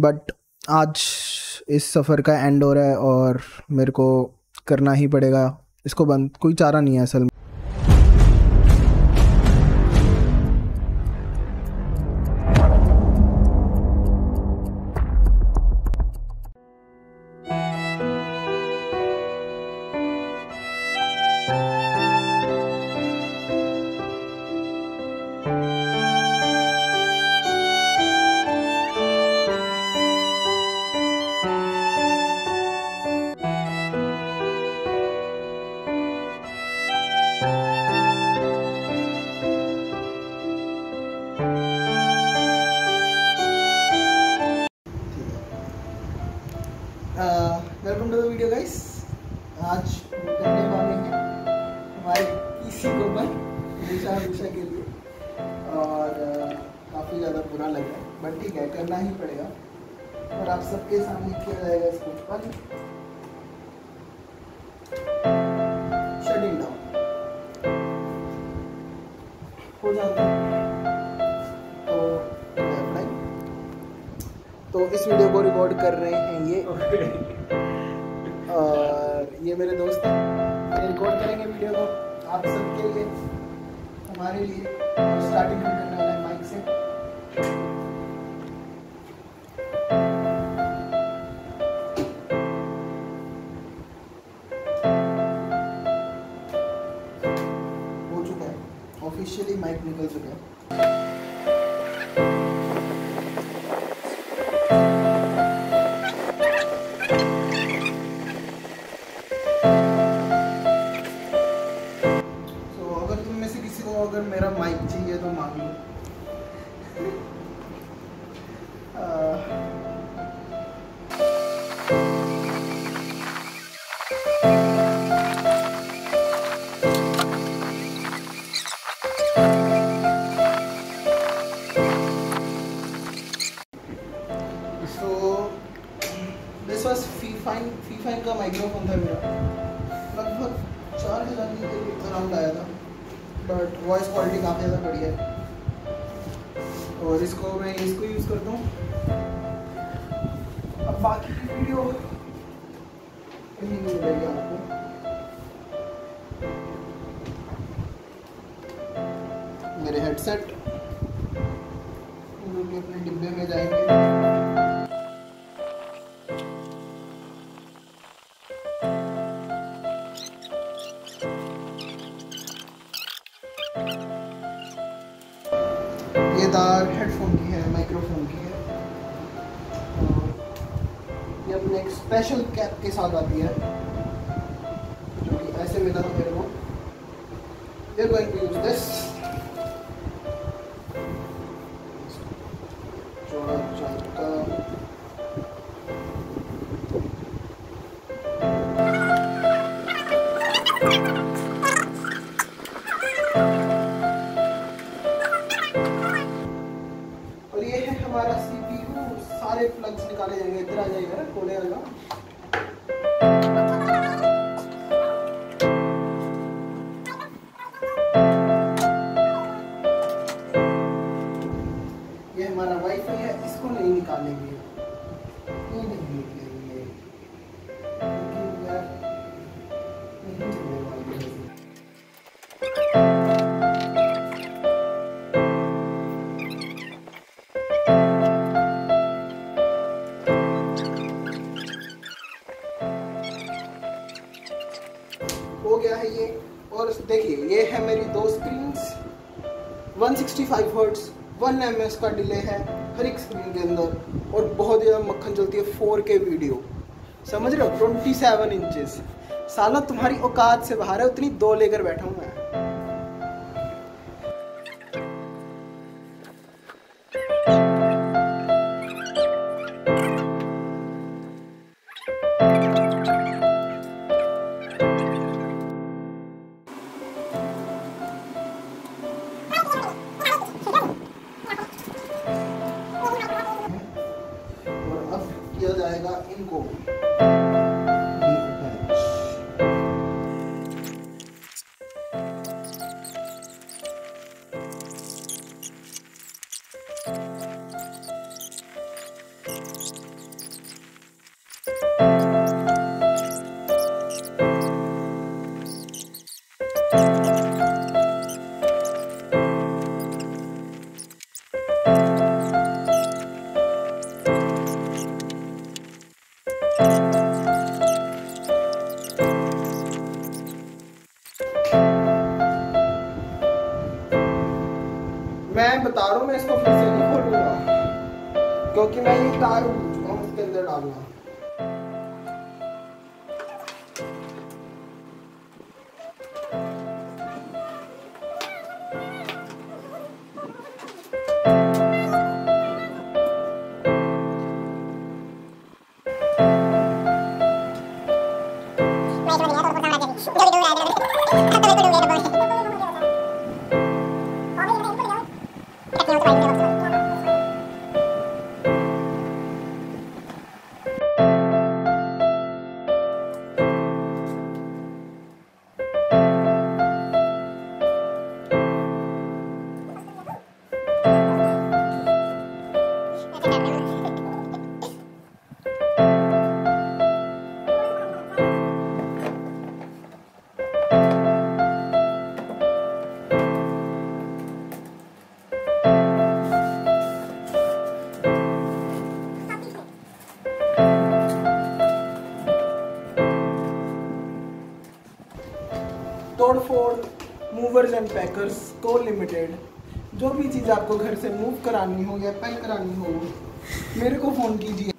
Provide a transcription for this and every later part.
But आज इस सफ़र का एंड हो रहा है और मेरे को करना ही पड़ेगा। इसको बंद, कोई चारा नहीं है असल में। करना ही पड़ेगा। और आप सबके सामने किया जाएगा इसको पर। शटिंग डाउन हो जाता है। तो इस वीडियो को रिकॉर्ड कर रहे हैं ये। और ये मेरे दोस्त हैं। रिकॉर्ड करेंगे वीडियो को। आप सबके लिए हमारे लिए स्टार्टिंग में करने वाले हो। माइक निकल चुका है। मैं इसको यूज़ करता हूँ अब बाकी की वीडियो आपको। मेरे हेडसेट अपने डिब्बे में जाएँगे। हेडफोन की है माइक्रोफोन की है। ये अपने एक स्पेशल कैप के साथ आती है, जो कि ऐसे मिला था मेरे को। यूज़ दिस सारे प्लग्स निकाले जाएँगे इधर आ जाएगा ना खोले वाला। है मेरी दो screens 165 sixty five hertz one M का डिले है हर एक स्क्रीन के अंदर। और बहुत ज़्यादा मक्खन चलती है 4K वीडियो समझ रहे हो? 27 इंचेस साला तुम्हारी औकात से बाहर है, उतनी दो लेकर बैठा हूँ। मैं बता रहा हूँ, मैं इसको फिर से नहीं खोलूँगा, क्योंकि मैं ये तार उसके अंदर डालना Bye. तोड़ मूवर्स एंड पैकर्स को लिमिटेड जो भी चीज़ आपको घर से मूव करानी हो या पैक करानी हो, मेरे को फ़ोन कीजिए।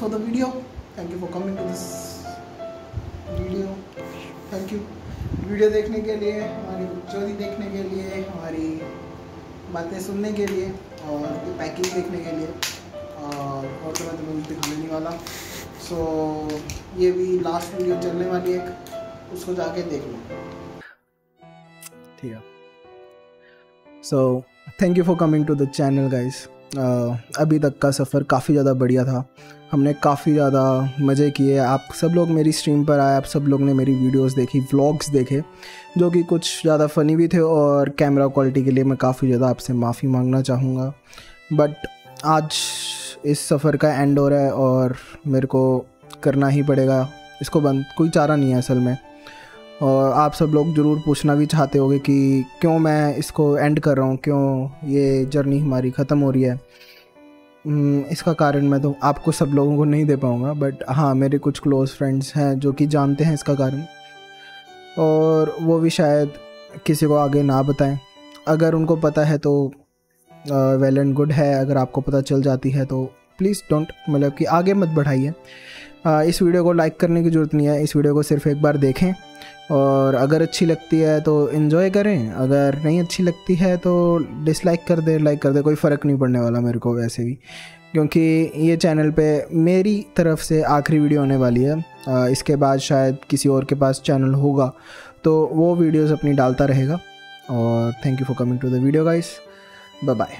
For the video thank you for coming to this video thank you video देखने के लिए हमारी चोरी देखने के लिए हमारी बातें सुनने के लिए और पैकिंग देखने के लिए और और तो मैं तुम्हें दिखाने नहीं वाला। सो so, ये भी लास्ट वीडियो चलने वाली है उसको जाके देख लो। ठीक है। So thank you for coming to the channel guys अभी तक का सफ़र काफ़ी ज़्यादा बढ़िया था। हमने काफ़ी ज़्यादा मज़े किए। आप सब लोग मेरी स्ट्रीम पर आए, आप सब लोग ने मेरी वीडियोस देखी व्लॉग्स देखे, जो कि कुछ ज़्यादा फ़नी भी थे और कैमरा क्वालिटी के लिए मैं काफ़ी ज़्यादा आपसे माफ़ी मांगना चाहूँगा। बट आज इस सफ़र का एंड हो रहा है और मेरे को करना ही पड़ेगा। इसको बंद, कोई चारा नहीं है असल में। और आप सब लोग ज़रूर पूछना भी चाहते होगे कि क्यों मैं इसको एंड कर रहा हूँ? क्यों ये जर्नी हमारी ख़त्म हो रही है? हम्म, इसका कारण मैं तो आपको सब लोगों को नहीं दे पाऊँगा बट हाँ मेरे कुछ क्लोज़ फ्रेंड्स हैं जो कि जानते हैं इसका कारण। और वो भी शायद किसी को आगे ना बताएँ। अगर उनको पता है तो वेल एंड गुड है। अगर आपको पता चल जाती है तो प्लीज़ डोंट मतलब कि आगे मत बढ़ाइए। इस वीडियो को लाइक करने की ज़रूरत नहीं है, इस वीडियो को सिर्फ़ एक बार देखें। और अगर अच्छी लगती है तो इन्जॉय करें, अगर नहीं अच्छी लगती है तो डिसलाइक कर दे लाइक कर दे, कोई फ़र्क नहीं पड़ने वाला मेरे को वैसे भी। क्योंकि ये चैनल पे मेरी तरफ़ से आखिरी वीडियो होने वाली है इसके बाद शायद किसी और के पास चैनल होगा तो वो वीडियोस अपनी डालता रहेगा। और thank you for coming to the video guys bye bye